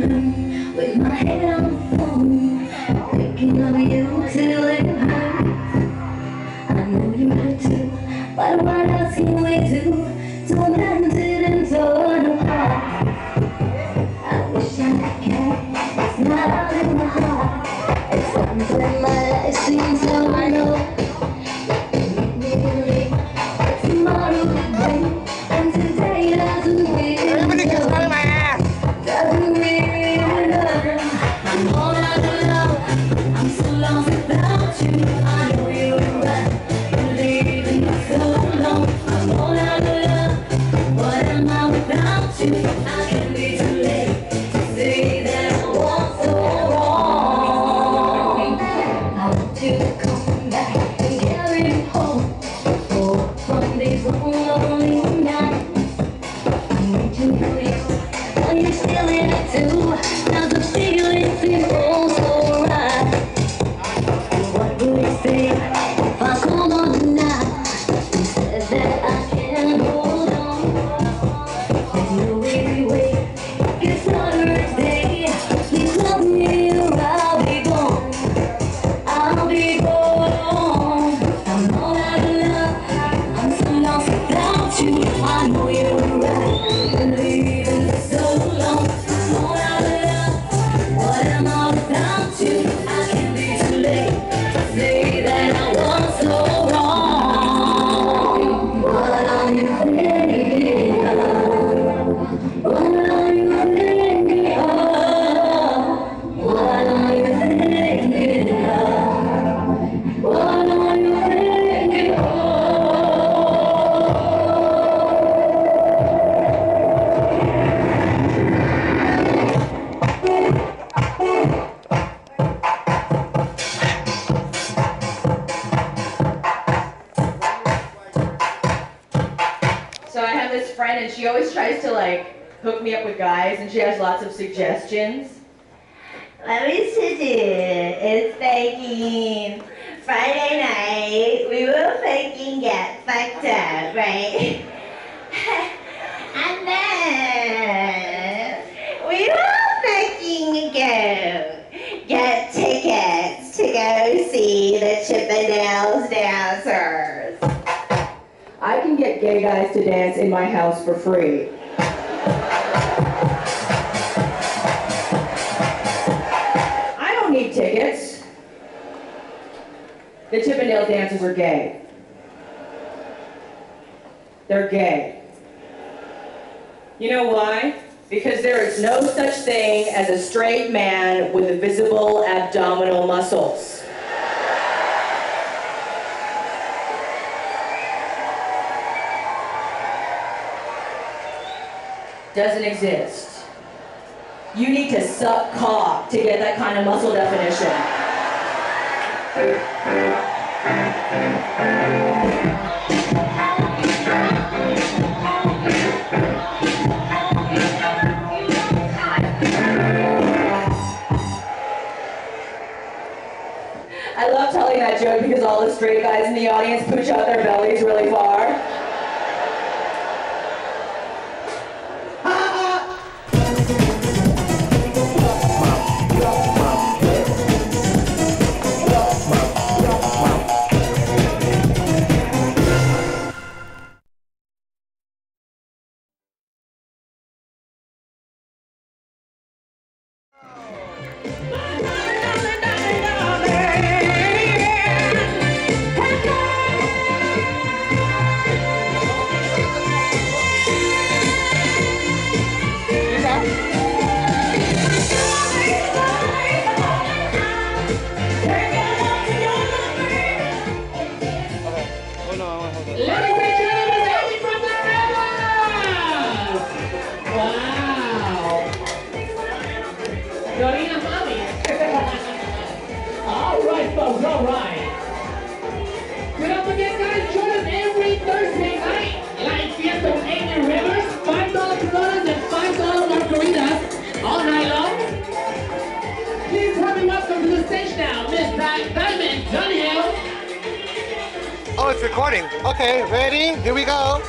head on the phone, thinking of you till it hurts. I know you hurt too, but what else can we do? Tormented and torn apart. I wish I could it's not all in my heart. It's when my life seems so low. Tomorrow Are you in it too? Now the feeling seems and she always tries to like hook me up with guys and she has lots of suggestions. What we should do is fucking Friday night. We will fucking get fucked up, right? and then we will fucking go get tickets to go see the Chippendales dancers. I can get gay guys to dance in my house for free. I don't need tickets. The Chippendale dancers are gay. They're gay. You know why? Because there is no such thing as a straight man with visible abdominal muscles. Doesn't exist. You need to suck cock to get that kind of muscle definition. I love telling that joke because all the straight guys in the audience push out their bellies really far. Oh welcome to the stage now, Miss Di- Diamond Dunhill. Oh, it's recording. Okay, ready? Here we go.